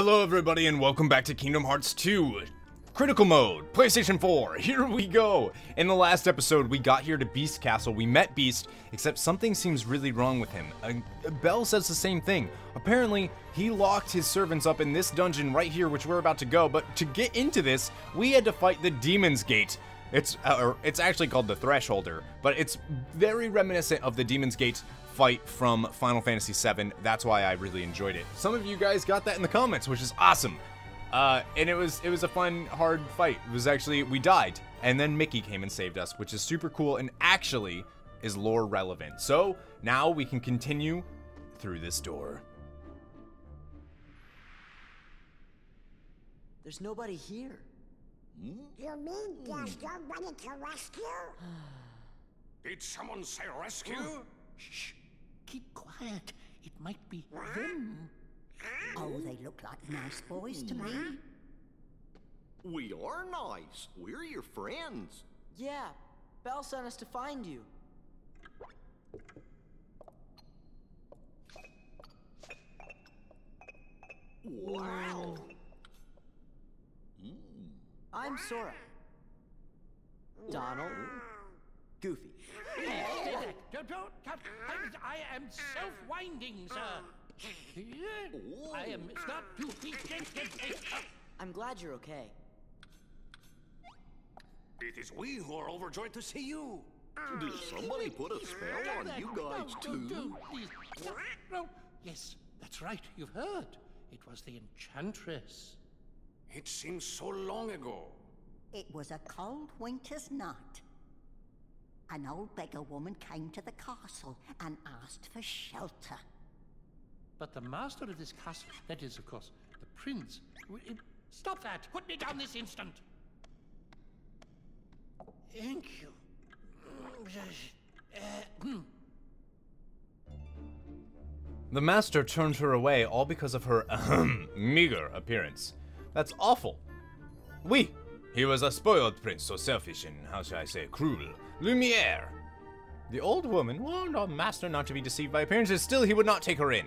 Hello, everybody, and welcome back to Kingdom Hearts 2 Critical Mode, PlayStation 4. Here we go. In the last episode, we got here to Beast Castle. We met Beast, except something seems really wrong with him. Uh, Belle says the same thing. Apparently, he locked his servants up in this dungeon right here, which we're about to go. But to get into this, we had to fight the Demon's Gate. It's uh, it's actually called the Thresholder, but it's very reminiscent of the Demon's Gate fight from Final Fantasy VII. That's why I really enjoyed it. Some of you guys got that in the comments, which is awesome. Uh, and it was it was a fun, hard fight. It was actually we died, and then Mickey came and saved us, which is super cool and actually is lore relevant. So now we can continue through this door. There's nobody here. You mean there's nobody to rescue? Did someone say rescue? Shh. Keep quiet. It might be them. Oh, they look like nice boys to me. We are nice. We're your friends. Yeah, Belle sent us to find you. Wow. I'm Sora. Donald. Goofy. Don't, don't, cut. I, I am self-winding, sir. I am stop to get, get, get. I'm glad you're okay. It is we who are overjoyed to see you. Did ah. somebody put a spell on you guys No, no, too? no, please. No. Yes, that's right. You've heard. It was the Enchantress. It seems so long ago. It was a cold winter's night. An old beggar woman came to the castle and asked for shelter. But the master of this castle, that is, of course, the prince. Stop that! Put me down this instant! Thank you. The master turned her away all because of her meager appearance. That's awful. Oui, he was a spoiled prince, so selfish and, how shall I say, cruel. Lumiere. The old woman warned our master not to be deceived by appearances, still he would not take her in.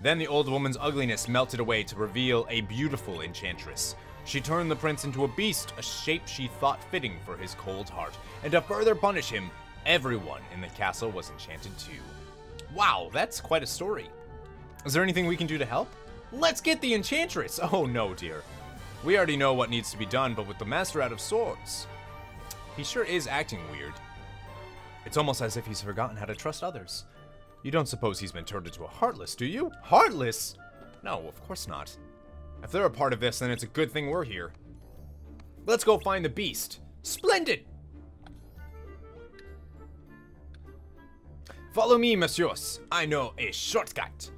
Then the old woman's ugliness melted away to reveal a beautiful enchantress. She turned the prince into a beast, a shape she thought fitting for his cold heart. And to further punish him, everyone in the castle was enchanted too. Wow, that's quite a story. Is there anything we can do to help? Let's get the Enchantress! Oh no, dear. We already know what needs to be done, but with the Master out of swords, he sure is acting weird. It's almost as if he's forgotten how to trust others. You don't suppose he's been turned into a Heartless, do you? Heartless? No, of course not. If they're a part of this, then it's a good thing we're here. Let's go find the beast. Splendid! Follow me, messieurs. I know a shortcut.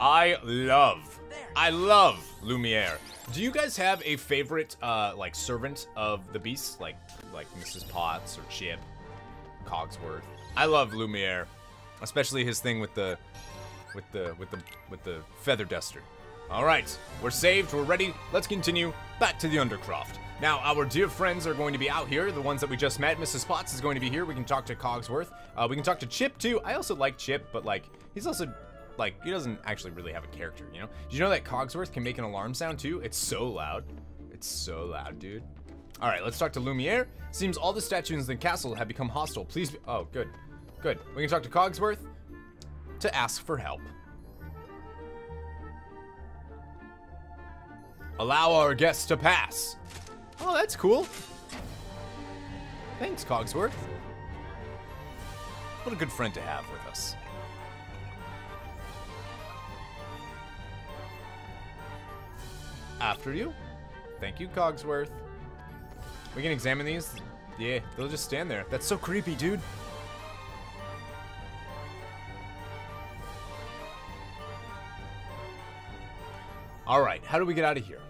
I love, I love Lumiere. Do you guys have a favorite, uh, like servant of the beast, like like Mrs. Potts or Chip, Cogsworth? I love Lumiere, especially his thing with the, with the with the with the feather duster. All right, we're saved, we're ready. Let's continue back to the Undercroft. Now, our dear friends are going to be out here. The ones that we just met. Mrs. Potts is going to be here. We can talk to Cogsworth. Uh, we can talk to Chip too. I also like Chip, but like he's also like he doesn't actually really have a character, you know? Did you know that Cogsworth can make an alarm sound too? It's so loud. It's so loud, dude. All right, let's talk to Lumiere. Seems all the statues in the castle have become hostile. Please be- Oh, good. Good. We can talk to Cogsworth to ask for help. Allow our guests to pass. Oh, that's cool. Thanks, Cogsworth. What a good friend to have After you. Thank you, Cogsworth. We can examine these? Yeah, they'll just stand there. That's so creepy, dude. Alright, how do we get out of here?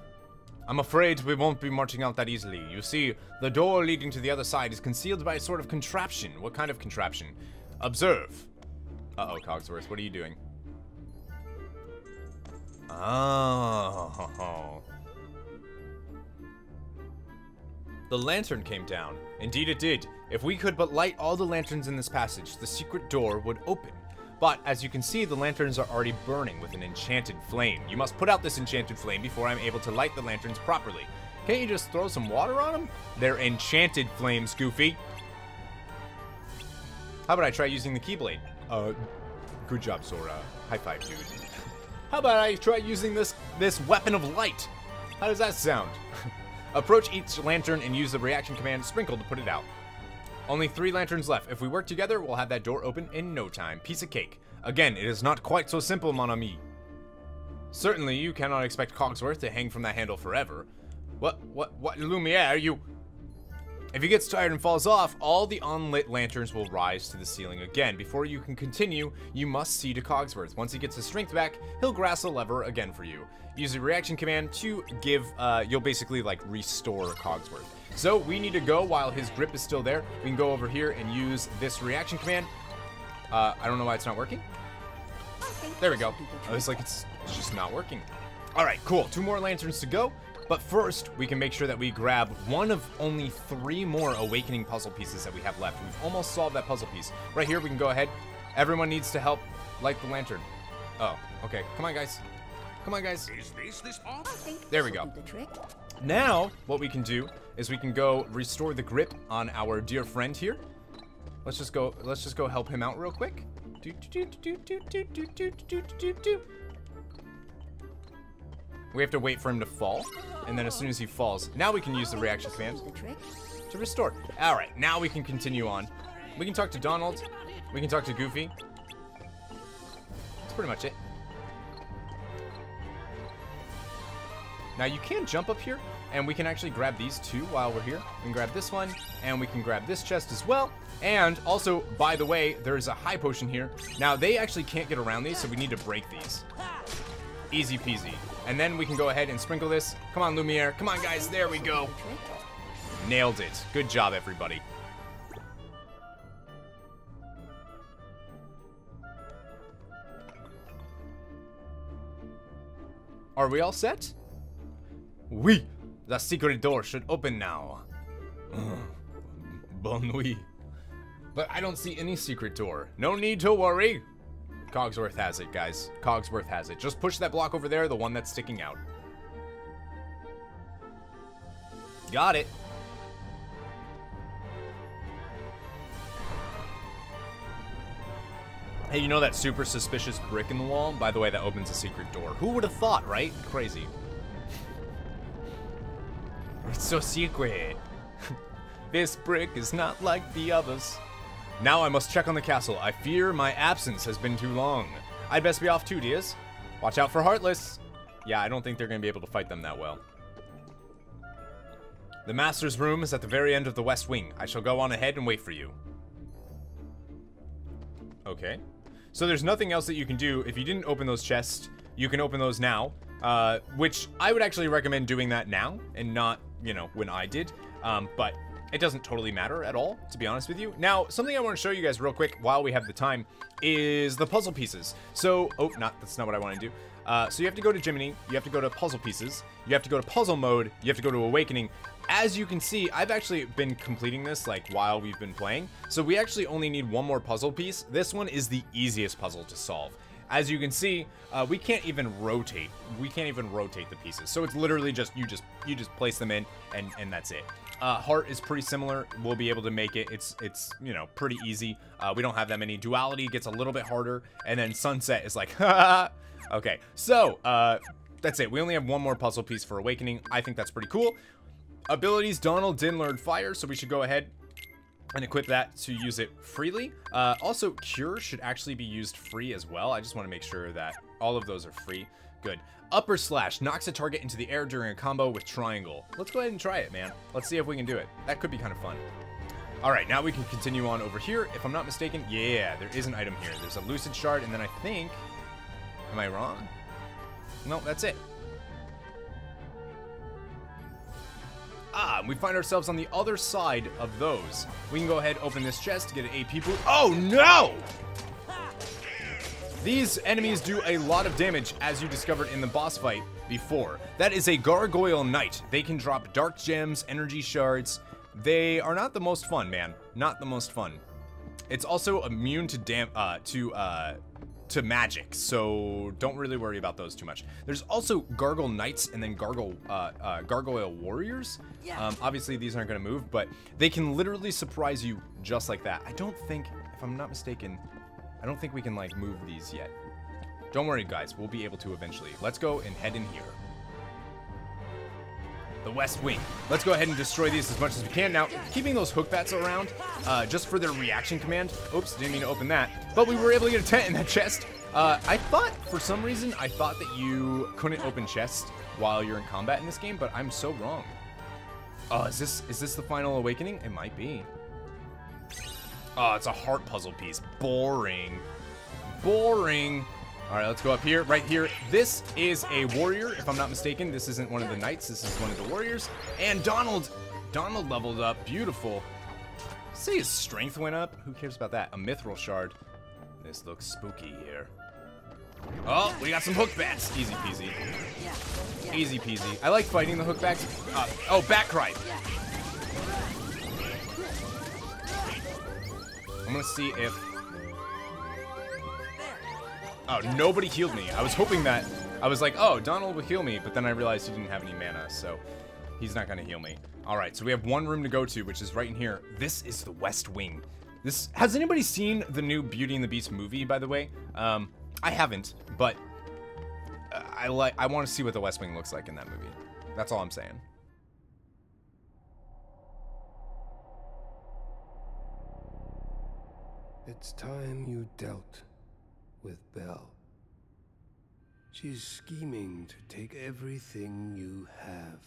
I'm afraid we won't be marching out that easily. You see, the door leading to the other side is concealed by a sort of contraption. What kind of contraption? Observe. Uh-oh, Cogsworth, what are you doing? Oh. The lantern came down. Indeed it did. If we could but light all the lanterns in this passage, the secret door would open. But as you can see, the lanterns are already burning with an enchanted flame. You must put out this enchanted flame before I'm able to light the lanterns properly. Can't you just throw some water on them? They're enchanted flames, Goofy. How about I try using the Keyblade? Uh, good job, Sora. High five, dude. How about I try using this this weapon of light? How does that sound? Approach each lantern and use the reaction command sprinkle to put it out. Only three lanterns left. If we work together, we'll have that door open in no time. Piece of cake. Again, it is not quite so simple, mon ami. Certainly, you cannot expect Cogsworth to hang from that handle forever. What, what, what, Lumiere, are you... If he gets tired and falls off, all the unlit lanterns will rise to the ceiling again. Before you can continue, you must see to Cogsworth. Once he gets his strength back, he'll grasp a lever again for you. Use the reaction command to give, uh, you'll basically like restore Cogsworth. So we need to go while his grip is still there. We can go over here and use this reaction command. Uh, I don't know why it's not working. There we go. I was like, it's, it's just not working. All right, cool. Two more lanterns to go. But first, we can make sure that we grab one of only three more awakening puzzle pieces that we have left. We've almost solved that puzzle piece. Right here, we can go ahead. Everyone needs to help light the lantern. Oh, okay. Come on, guys. Come on, guys. Is this the spot? There we go. The trick. Now, what we can do is we can go restore the grip on our dear friend here. Let's just go. Let's just go help him out real quick. Do, do, do, do, do, do, do, do, do, do, do. We have to wait for him to fall, and then as soon as he falls, now we can use the reaction command Do the trick. to restore. All right, now we can continue on. We can talk to Donald. We can talk to Goofy. That's pretty much it. Now you can jump up here, and we can actually grab these two while we're here. We can grab this one, and we can grab this chest as well. And also, by the way, there's a high potion here. Now they actually can't get around these, so we need to break these. Easy peasy. And then we can go ahead and sprinkle this. Come on, Lumiere. Come on, guys. There we go. Nailed it. Good job, everybody. Are we all set? Oui! The secret door should open now. Mm. bon nuit. But I don't see any secret door. No need to worry. Cogsworth has it, guys. Cogsworth has it. Just push that block over there, the one that's sticking out. Got it. Hey, you know that super suspicious brick in the wall? By the way, that opens a secret door. Who would have thought, right? Crazy. It's so secret. this brick is not like the others. Now I must check on the castle. I fear my absence has been too long. I'd best be off too, Diaz. Watch out for Heartless. Yeah, I don't think they're going to be able to fight them that well. The Master's room is at the very end of the West Wing. I shall go on ahead and wait for you. Okay. So there's nothing else that you can do. If you didn't open those chests, you can open those now. Uh, which I would actually recommend doing that now and not, you know, when I did. Um, but it doesn't totally matter at all, to be honest with you. Now, something I want to show you guys real quick while we have the time is the puzzle pieces. So, oh, not, that's not what I want to do. Uh, so you have to go to Jiminy, you have to go to puzzle pieces, you have to go to puzzle mode, you have to go to awakening. As you can see, I've actually been completing this like while we've been playing. So we actually only need one more puzzle piece. This one is the easiest puzzle to solve. As you can see, uh, we can't even rotate. We can't even rotate the pieces. So it's literally just you just you just place them in and and that's it. Uh, Heart is pretty similar. We'll be able to make it. It's it's you know pretty easy. Uh, we don't have that many. Duality gets a little bit harder, and then Sunset is like, okay. So uh, that's it. We only have one more puzzle piece for Awakening. I think that's pretty cool. Abilities: Donald didn't learn Fire, so we should go ahead and equip that to use it freely. Uh, also, Cure should actually be used free as well. I just want to make sure that all of those are free. Good. Upper Slash knocks a target into the air during a combo with Triangle. Let's go ahead and try it, man. Let's see if we can do it. That could be kind of fun. All right, now we can continue on over here. If I'm not mistaken, yeah, there is an item here. There's a Lucid Shard, and then I think... Am I wrong? No, that's it. Ah, we find ourselves on the other side of those. We can go ahead, and open this chest, to get an AP boost. Oh, no! These enemies do a lot of damage, as you discovered in the boss fight before. That is a Gargoyle Knight. They can drop Dark Gems, Energy Shards. They are not the most fun, man. Not the most fun. It's also immune to dam uh, to uh, to magic, so don't really worry about those too much. There's also Gargoyle Knights and then Gargoyle uh, uh, Gargoyle Warriors. Um, obviously, these aren't going to move, but they can literally surprise you just like that. I don't think, if I'm not mistaken, I don't think we can like move these yet. Don't worry, guys. We'll be able to eventually. Let's go and head in here. The West Wing. Let's go ahead and destroy these as much as we can. Now, keeping those hook bats around, uh, just for their reaction command. Oops, didn't mean to open that. But we were able to get a tent in that chest. Uh, I thought, for some reason, I thought that you couldn't open chests while you're in combat in this game, but I'm so wrong. Oh, is this is this the final awakening? It might be. Oh, it's a heart puzzle piece. Boring. Boring. All right, let's go up here. Right here. This is a warrior, if I'm not mistaken. This isn't one of the knights. This is one of the warriors. And Donald, Donald leveled up. Beautiful. Say his strength went up. Who cares about that? A mithril shard. This looks spooky here. Oh, we got some hook bats. Easy peasy. Easy peasy. I like fighting the hook bats. Uh, oh, bat cry. I'm gonna see if. Oh, nobody healed me. I was hoping that. I was like, oh, Donald will heal me, but then I realized he didn't have any mana, so he's not gonna heal me. All right, so we have one room to go to, which is right in here. This is the West Wing. This has anybody seen the new Beauty and the Beast movie? By the way, um, I haven't, but uh, I like. I want to see what the West Wing looks like in that movie. That's all I'm saying. It's time you dealt with Belle. She's scheming to take everything you have.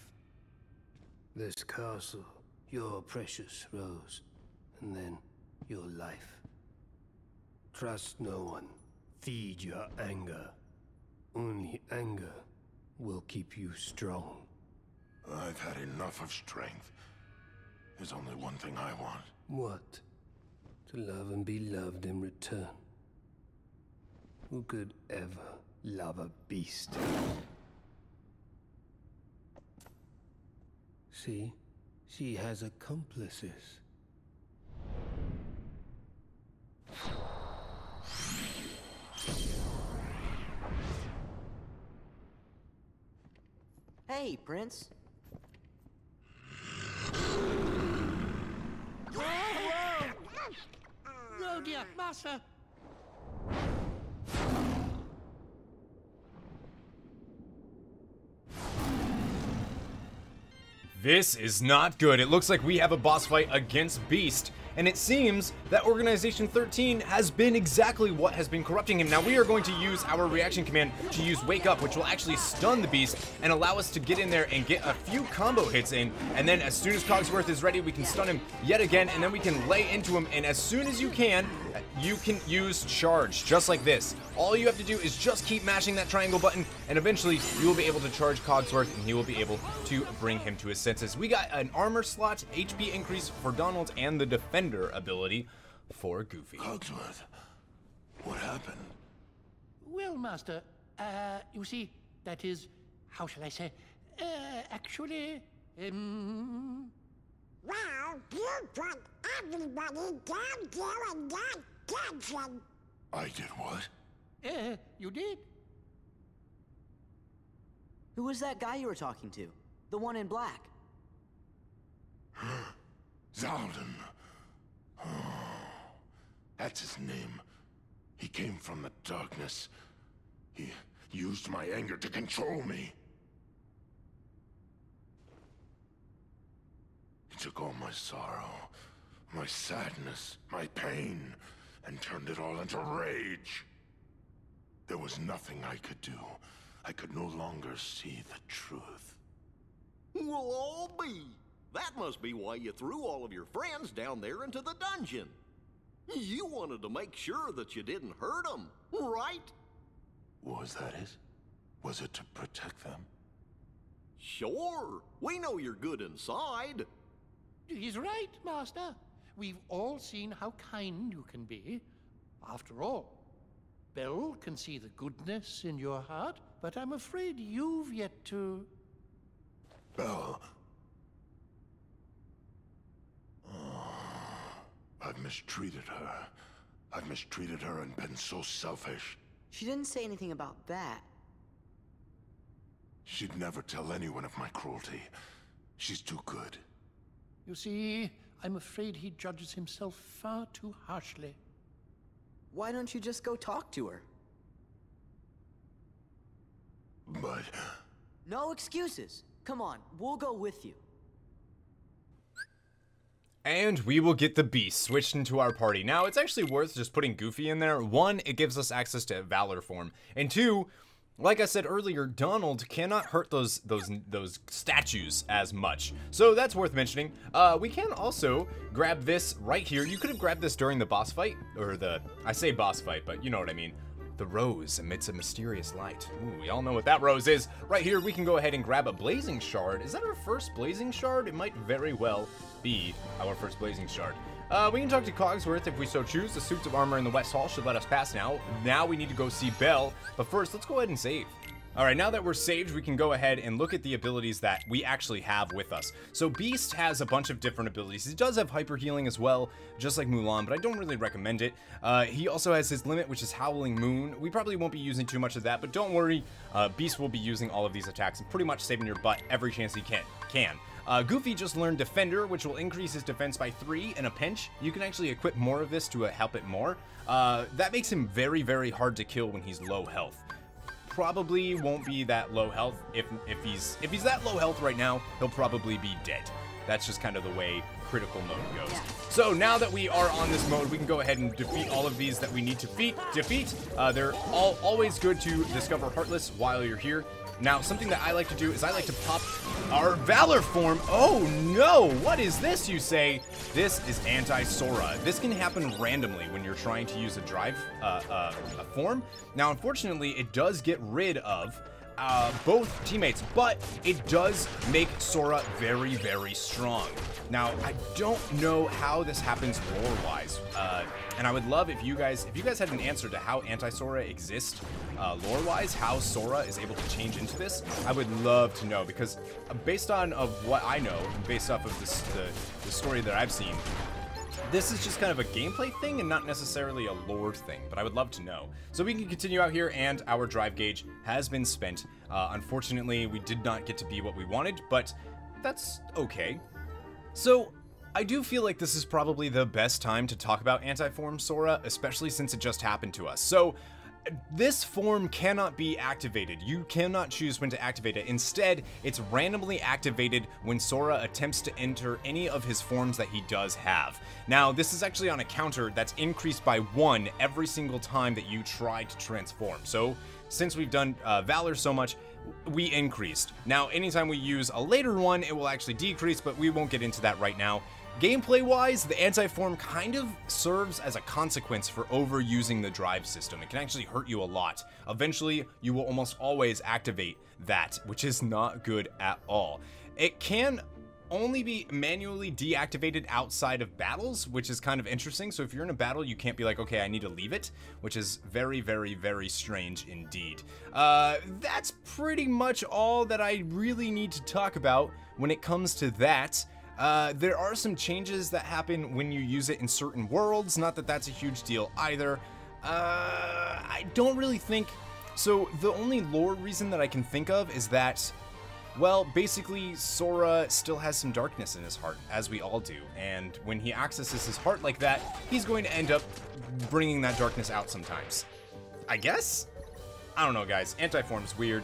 This castle, your precious Rose, and then your life. Trust no one. Feed your anger. Only anger will keep you strong. I've had enough of strength. There's only one thing I want. What? To love and be loved in return. Who could ever love a beast? See? She has accomplices. Hey, Prince. Oh dear, Master. This is not good. It looks like we have a boss fight against Beast, and it seems that Organization 13 has been exactly what has been corrupting him. Now we are going to use our reaction command to use Wake Up, which will actually stun the Beast and allow us to get in there and get a few combo hits in, and then as soon as Cogsworth is ready, we can stun him yet again, and then we can lay into him, and as soon as you can, you can use Charge, just like this. All you have to do is just keep mashing that triangle button, and eventually you will be able to charge Cogsworth, and he will be able to bring him to his senses. We got an armor slot, HP increase for Donald, and the Defender ability for Goofy. Cogsworth, what happened? Well, Master, uh, you see, that is, how shall I say, uh, actually, um, Well, you put everybody down there in that dungeon. I did what? uh, you did. Who was that guy you were talking to? The one in black. Xaldin. That's his name. He came from the darkness. He used my anger to control me. He took all my sorrow, my sadness, my pain, and turned it all into rage. There was nothing I could do. I could no longer see the truth. We'll all be. That must be why you threw all of your friends down there into the dungeon. You wanted to make sure that you didn't hurt them, right? Was that it? Was it to protect them? Sure. We know you're good inside. He's right, Master. We've all seen how kind you can be. After all, Belle can see the goodness in your heart, but I'm afraid you've yet to. Belle. I've mistreated her. I've mistreated her and been so selfish. She didn't say anything about that. She'd never tell anyone of my cruelty. She's too good. You see, I'm afraid he judges himself far too harshly. Why don't you just go talk to her? But No excuses. Come on, we'll go with you. And we will get the Beast switched into our party. Now, it's actually worth just putting Goofy in there. One, it gives us access to Valor form. And two, like I said earlier, Donald cannot hurt those those those statues as much. So that's worth mentioning. Uh, we can also grab this right here. You could have grabbed this during the boss fight, or the, I say boss fight, but you know what I mean. The rose emits a mysterious light. Ooh, we all know what that rose is. Right here, we can go ahead and grab a blazing shard. Is that our first blazing shard? It might very well be our first blazing shard. Uh, we can talk to Cogsworth if we so choose. The suits of armor in the West Hall should let us pass now. Now we need to go see Belle, but first, let's go ahead and save. All right, now that we're saved, we can go ahead and look at the abilities that we actually have with us. So Beast has a bunch of different abilities. He does have hyper healing as well, just like Mulan, but I don't really recommend it. Uh, he also has his limit, which is Howling Moon. We probably won't be using too much of that, but don't worry. Uh, Beast will be using all of these attacks and pretty much saving your butt every chance he can. can. Uh, Goofy just learned Defender, which will increase his defense by 3 in a pinch. You can actually equip more of this to uh, help it more. Uh, that makes him very, very hard to kill when he's low health probably won't be that low health. If if he's if he's that low health right now, he'll probably be dead. That's just kind of the way critical mode goes. So now that we are on this mode, we can go ahead and defeat all of these that we need to defeat. defeat. Uh, they're all always good to discover Heartless while you're here. Now, something that I like to do is I like to pop our Valor form. Oh no, what is this, you say? This is anti-Sora. This can happen randomly when you're trying to use a drive uh, uh, a form. Now, unfortunately, it does get rid of uh, both teammates, but it does make Sora very, very strong. Now, I don't know how this happens lore-wise, uh, and I would love if you guys, if you guys had an answer to how Anti-Sora exists uh, lore-wise, how Sora is able to change into this, I would love to know, because based on of what I know, based off of this, the, the story that I've seen, this is just kind of a gameplay thing and not necessarily a lore thing, but I would love to know. So we can continue out here, and our drive gauge has been spent. Uh, unfortunately, we did not get to be what we wanted, but that's okay. So, I do feel like this is probably the best time to talk about Anti-Form Sora, especially since it just happened to us. So, this form cannot be activated. You cannot choose when to activate it. Instead, it's randomly activated when Sora attempts to enter any of his forms that he does have. Now, this is actually on a counter that's increased by one every single time that you try to transform. So, since we've done uh, Valor so much, we increased. Now, anytime we use a later one, it will actually decrease, but we won't get into that right now. Gameplay wise, the anti-form kind of serves as a consequence for overusing the drive system. It can actually hurt you a lot. Eventually, you will almost always activate that, which is not good at all. It can only be manually deactivated outside of battles, which is kind of interesting. So if you're in a battle, you can't be like, okay, I need to leave it, which is very, very, very strange indeed. Uh, that's pretty much all that I really need to talk about when it comes to that. Uh, there are some changes that happen when you use it in certain worlds. Not that that's a huge deal either. Uh, I don't really think. So, the only lore reason that I can think of is that, well, basically, Sora still has some darkness in his heart, as we all do. And when he accesses his heart like that, he's going to end up bringing that darkness out sometimes. I guess? I don't know, guys. Anti-form's weird.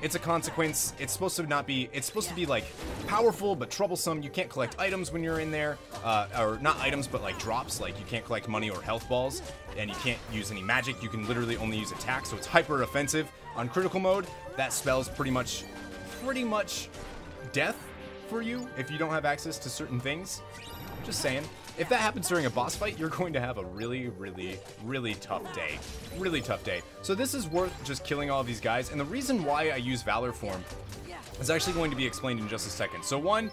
It's a consequence. It's supposed to not be. It's supposed to be like powerful but troublesome. You can't collect items when you're in there, uh, or not items, but like drops. Like you can't collect money or health balls, and you can't use any magic. You can literally only use attack, so it's hyper offensive. On critical mode, that spells pretty much, pretty much, death for you if you don't have access to certain things. Just saying. If that happens during a boss fight, you're going to have a really, really, really tough day. Really tough day. So this is worth just killing all these guys, and the reason why I use Valor Form is actually going to be explained in just a second. So one,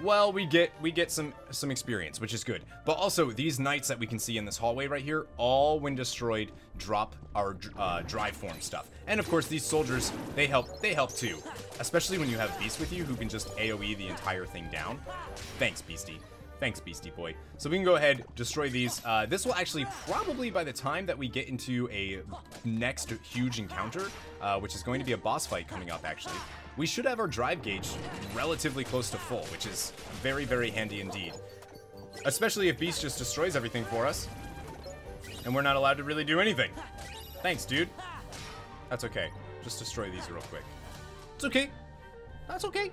well, we get we get some some experience, which is good. But also, these knights that we can see in this hallway right here, all when destroyed, drop our uh, drive form stuff. And of course, these soldiers, they help they help too. Especially when you have Beast with you, who can just AoE the entire thing down. Thanks, Beastie. Thanks, Beastie Boy. So we can go ahead, destroy these. Uh, this will actually probably, by the time that we get into a next huge encounter, uh, which is going to be a boss fight coming up, actually, we should have our drive gauge relatively close to full, which is very, very handy indeed. Especially if Beast just destroys everything for us, and we're not allowed to really do anything. Thanks, dude. That's okay. Just destroy these real quick. It's okay. That's okay.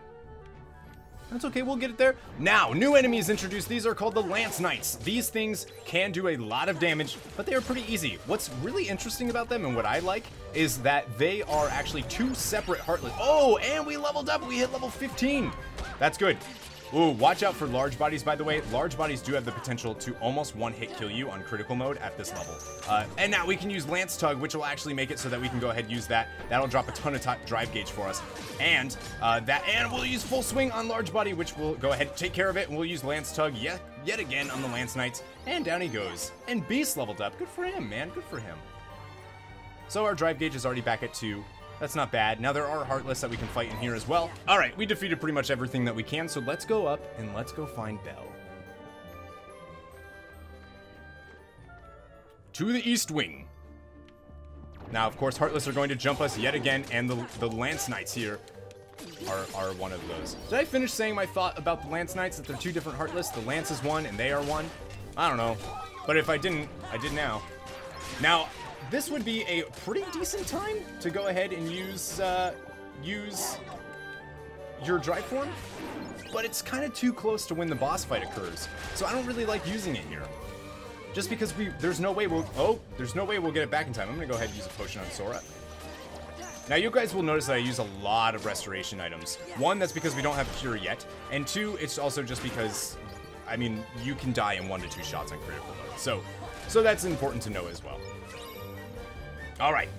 That's okay, we'll get it there. Now, new enemies introduced. These are called the Lance Knights. These things can do a lot of damage, but they are pretty easy. What's really interesting about them and what I like is that they are actually two separate Heartless. Oh, and we leveled up. We hit level 15. That's good. Ooh, watch out for large bodies, by the way. Large bodies do have the potential to almost one-hit kill you on critical mode at this level. Uh, and now we can use Lance Tug, which will actually make it so that we can go ahead and use that. That'll drop a ton of drive gauge for us. And uh, that, and we'll use Full Swing on large body, which will go ahead and take care of it. And we'll use Lance Tug yet, yet again on the Lance Knights. And down he goes. And Beast leveled up. Good for him, man. Good for him. So our drive gauge is already back at two. That's not bad. Now there are Heartless that we can fight in here as well. All right, we defeated pretty much everything that we can, so let's go up and let's go find Belle. To the East Wing. Now, of course, Heartless are going to jump us yet again, and the, the Lance Knights here are, are one of those. Did I finish saying my thought about the Lance Knights, that they're two different Heartless? The Lance is one, and they are one? I don't know. But if I didn't, I did now. Now, this would be a pretty decent time to go ahead and use uh, use your drive form, but it's kind of too close to when the boss fight occurs, so I don't really like using it here. Just because we, there's no way we'll, oh, there's no way we'll get it back in time. I'm gonna go ahead and use a potion on Sora. Now you guys will notice that I use a lot of restoration items. One, that's because we don't have Cure yet, and two, it's also just because, I mean, you can die in one to two shots on critical mode. So, so that's important to know as well. All right.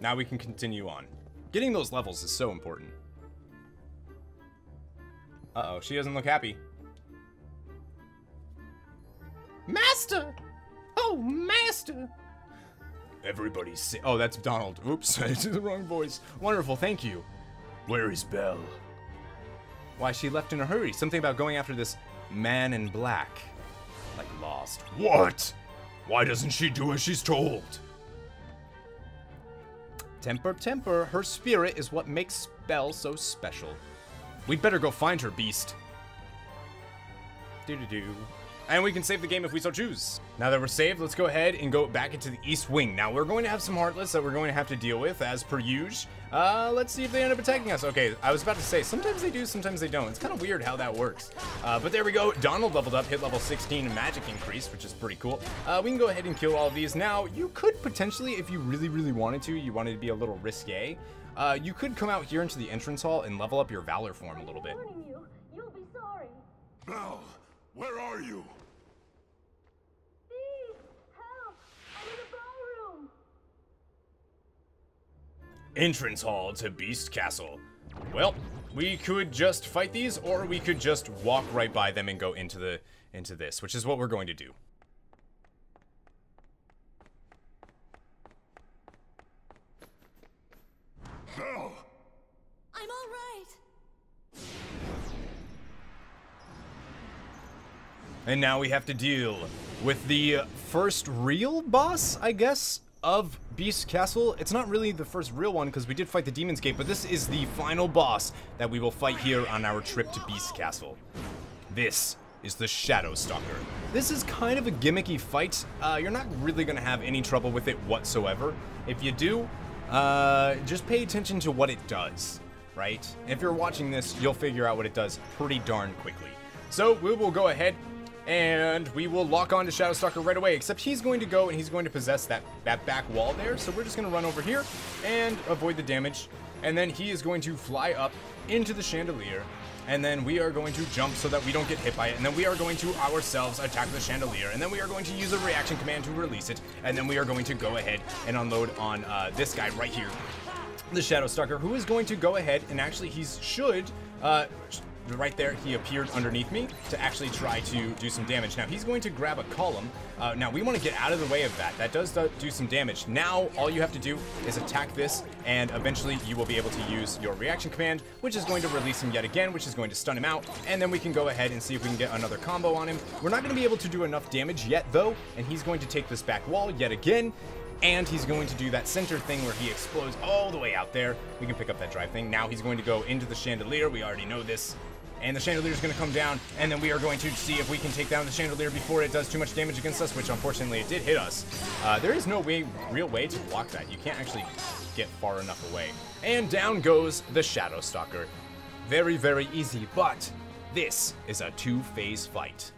Now we can continue on. Getting those levels is so important. Uh-oh, she doesn't look happy. Master! Oh, Master! Everybody's si Oh, that's Donald. Oops, I did the wrong voice. Wonderful, thank you. Where is Belle? Why, she left in a hurry. Something about going after this man in black. Like lost. What? Why doesn't she do as she's told? Temper, temper. Her spirit is what makes Belle so special. We'd better go find her, Beast. Do-do-do. And we can save the game if we so choose. Now that we're saved, let's go ahead and go back into the East Wing. Now, we're going to have some Heartless that we're going to have to deal with, as per usual. Uh, let's see if they end up attacking us. Okay, I was about to say, sometimes they do, sometimes they don't. It's kind of weird how that works. Uh, but there we go. Donald leveled up, hit level 16, and magic increase, which is pretty cool. Uh, we can go ahead and kill all of these. Now, you could potentially, if you really, really wanted to, you wanted to be a little risque, uh, you could come out here into the entrance hall and level up your Valor form a little bit. You. You'll be sorry. Belle, where are you? Please, help! I'm in the ballroom. Entrance hall to Beast Castle. Well, we could just fight these, or we could just walk right by them and go into the into this, which is what we're going to do. I'm all right. And now we have to deal with the uh, first real boss, I guess, of Beast Castle. It's not really the first real one because we did fight the Demon's Gate, but this is the final boss that we will fight here on our trip to Beast Castle. This is the Shadow Stalker. This is kind of a gimmicky fight. Uh, you're not really going to have any trouble with it whatsoever. If you do, uh, just pay attention to what it does, right? If you're watching this, you'll figure out what it does pretty darn quickly. So we will go ahead and we will lock on to Shadowstalker right away, except he's going to go and he's going to possess that, that back wall there, so we're just going to run over here and avoid the damage, and then he is going to fly up into the chandelier, and then we are going to jump so that we don't get hit by it, and then we are going to ourselves attack the chandelier, and then we are going to use a reaction command to release it, and then we are going to go ahead and unload on uh, this guy right here, the Shadow Stalker, who is going to go ahead and actually he should uh, right there, he appeared underneath me to actually try to do some damage. Now, he's going to grab a column. Uh, now, we want to get out of the way of that. That does do some damage. Now, all you have to do is attack this, and eventually you will be able to use your reaction command, which is going to release him yet again, which is going to stun him out, and then we can go ahead and see if we can get another combo on him. We're not going to be able to do enough damage yet, though, and he's going to take this back wall yet again, and he's going to do that center thing where he explodes all the way out there. We can pick up that drive thing. Now he's going to go into the chandelier. We already know this. And the chandelier is going to come down, and then we are going to see if we can take down the chandelier before it does too much damage against us, which unfortunately it did hit us. Uh, there is no way, real way to block that. You can't actually get far enough away. And down goes the Shadow Stalker. Very, very easy, but this is a two-phase fight.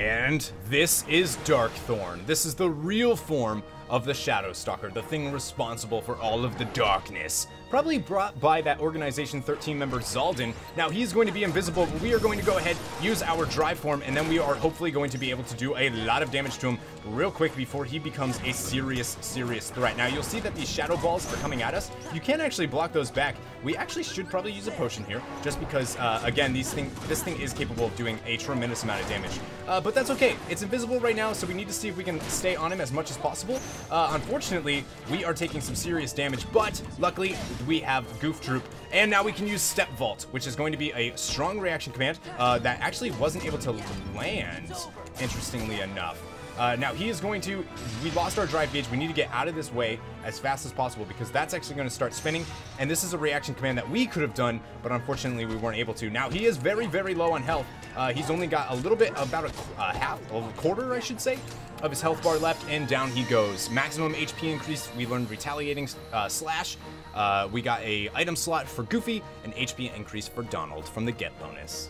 And this is Darkthorn. This is the real form of the Shadow Stalker, the thing responsible for all of the darkness. Probably brought by that Organization 13 member Xaldin. Now he's going to be invisible, but we are going to go ahead, use our Drive Form, and then we are hopefully going to be able to do a lot of damage to him real quick before he becomes a serious, serious threat. Now you'll see that these Shadow Balls are coming at us. You can actually block those back. We actually should probably use a potion here, just because, uh, again, these thing, this thing is capable of doing a tremendous amount of damage. Uh, but that's okay. It's invisible right now, so we need to see if we can stay on him as much as possible. Uh, unfortunately, we are taking some serious damage, but luckily we have Goof Troop, and now we can use Step Vault, which is going to be a strong reaction command uh, that actually wasn't able to land, interestingly enough. Uh, now he is going to, we lost our drive gauge. We need to get out of this way as fast as possible because that's actually going to start spinning. And this is a reaction command that we could have done, but unfortunately we weren't able to. Now he is very, very low on health. Uh, he's only got a little bit, about a, a half, a quarter, I should say, of his health bar left, and down he goes. Maximum HP increase. We learned retaliating uh, slash. Uh, we got a item slot for Goofy, an HP increase for Donald from the get bonus.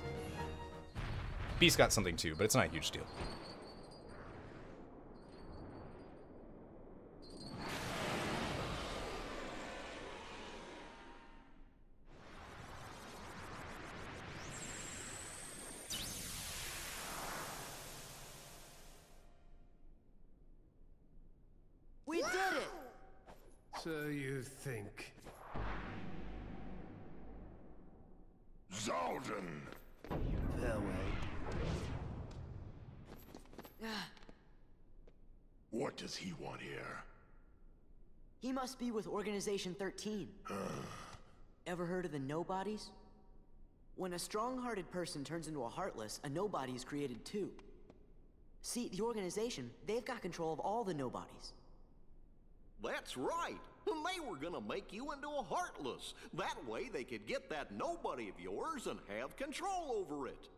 Beast got something too, but it's not a huge deal. You think. Xaldin! Farewell. What does he want here? He must be with Organization 13. Ever heard of the Nobodies? When a strong-hearted person turns into a Heartless, a Nobody is created too. See, the organization, they've got control of all the Nobodies. That's right. They were gonna make you into a heartless. That way they could get that nobody of yours and have control over it.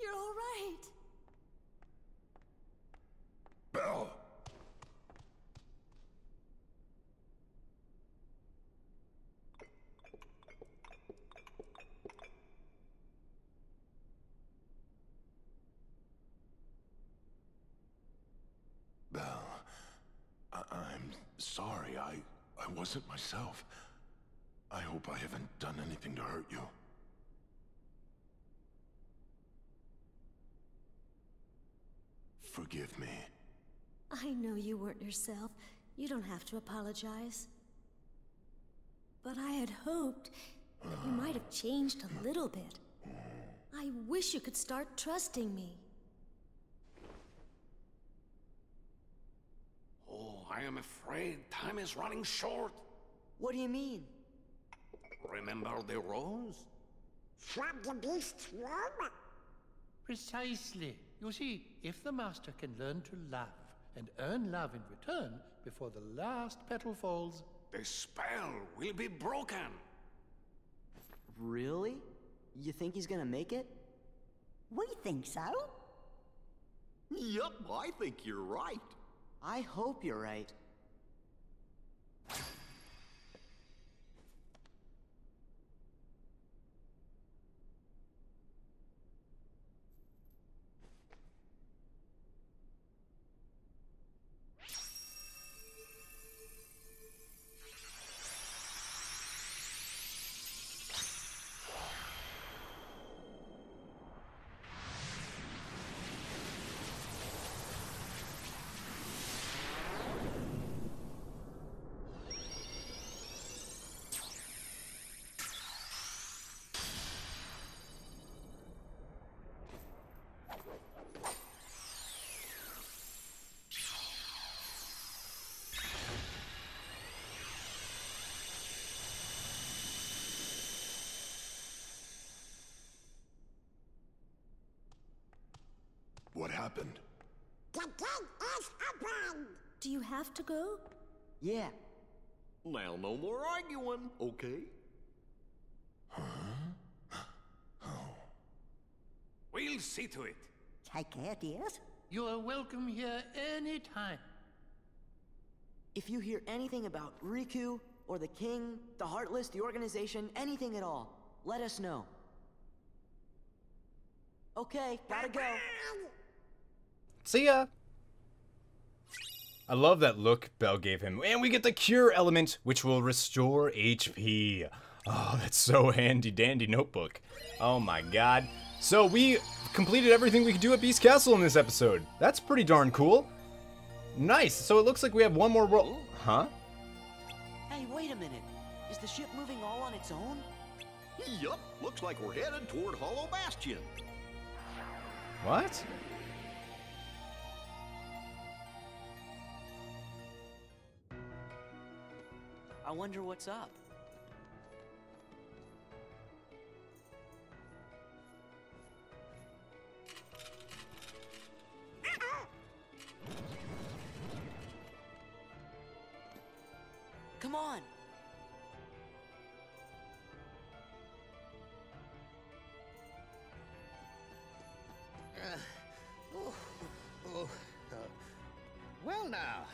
You're all right. Belle! Belle, I- I'm sorry. I I wasn't myself. I hope I haven't done anything to hurt you. Forgive me. I know you weren't yourself. You don't have to apologize. But I had hoped that you might have changed a little bit. I wish you could start trusting me. Oh, I am afraid time is running short. What do you mean? Remember the rose? From the beast's room? Precisely. You see, if the master can learn to love and earn love in return before the last petal falls, The spell will be broken. Really? You think he's gonna make it? We think so. Yup, I think you're right. I hope you're right. The gate is open. Do you have to go? Yeah. Now, no more arguing, okay? We'll see to it. Take care, dears. You are welcome here any time. If you hear anything about Riku, or the King, the Heartless, the organization, anything at all, let us know. Okay, gotta go. See ya! I love that look Belle gave him. And we get the cure element, which will restore HP. Oh, that's so handy dandy notebook. Oh my god. So we completed everything we could do at Beast Castle in this episode. That's pretty darn cool. Nice. So it looks like we have one more world. Huh? Hey, wait a minute. Is the ship moving all on its own? Yup, looks like we're headed toward Hollow Bastion. What? I wonder what's up. Come on. Oh, uh, well now,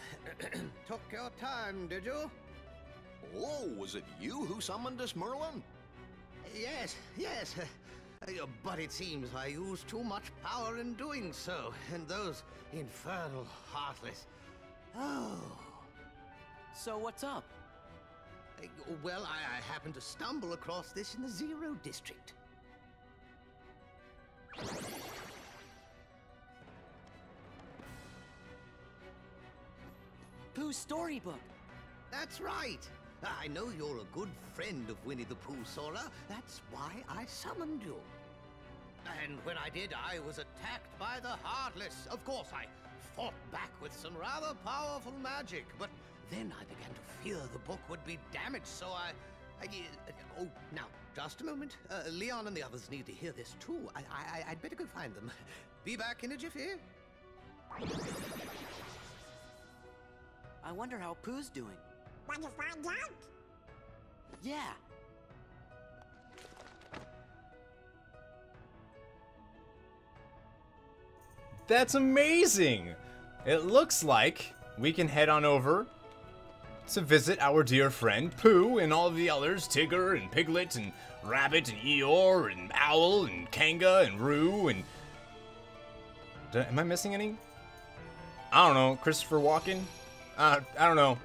took your time, did you? Oh, was it you who summoned us, Merlin? Yes, yes. But it seems I used too much power in doing so, and those infernal heartless. Oh. So what's up? Well, I, I happened to stumble across this in the Zero District. Pooh's storybook. That's right. I know you're a good friend of Winnie the Pooh, Sora. That's why I summoned you. And when I did, I was attacked by the Heartless. Of course, I fought back with some rather powerful magic, but then I began to fear the book would be damaged, so I. I uh, oh, now, just a moment. Uh, Leon and the others need to hear this too. I, I, I'd better go find them. Be back in a jiffy. I wonder how Pooh's doing. Want to find out? Yeah. That's amazing! It looks like we can head on over to visit our dear friend Pooh and all of the others, Tigger and Piglet and Rabbit and Eeyore and Owl and Kanga and Roo and... Did- am I missing any? I don't know, Christopher Walken? Uh, I don't know.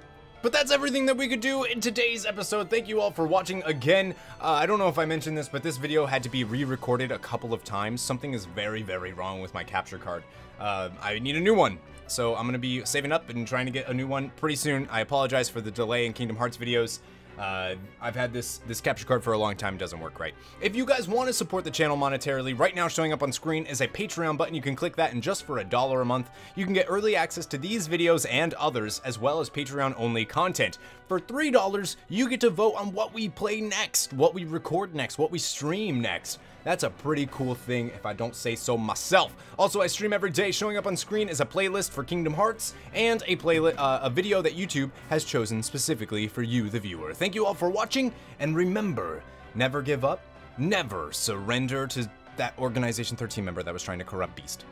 But that's everything that we could do in today's episode. Thank you all for watching again. Uh, I don't know if I mentioned this, but this video had to be re-recorded a couple of times. Something is very, very wrong with my capture card. Uh, I need a new one. So I'm gonna be saving up and trying to get a new one pretty soon. I apologize for the delay in Kingdom Hearts videos. Uh, I've had this this capture card for a long time, doesn't work right. If you guys want to support the channel monetarily, right now showing up on screen is a Patreon button. You can click that, and just for a dollar a month, you can get early access to these videos and others, as well as Patreon only content. For three dollars, you get to vote on what we play next, what we record next, what we stream next. That's a pretty cool thing if I don't say so myself. Also, I stream every day. Showing up on screen is a playlist for Kingdom Hearts and a playlist, uh, a video that YouTube has chosen specifically for you, the viewer. Thank you all for watching, and remember, never give up, never surrender to that Organization 13 member that was trying to corrupt Beast.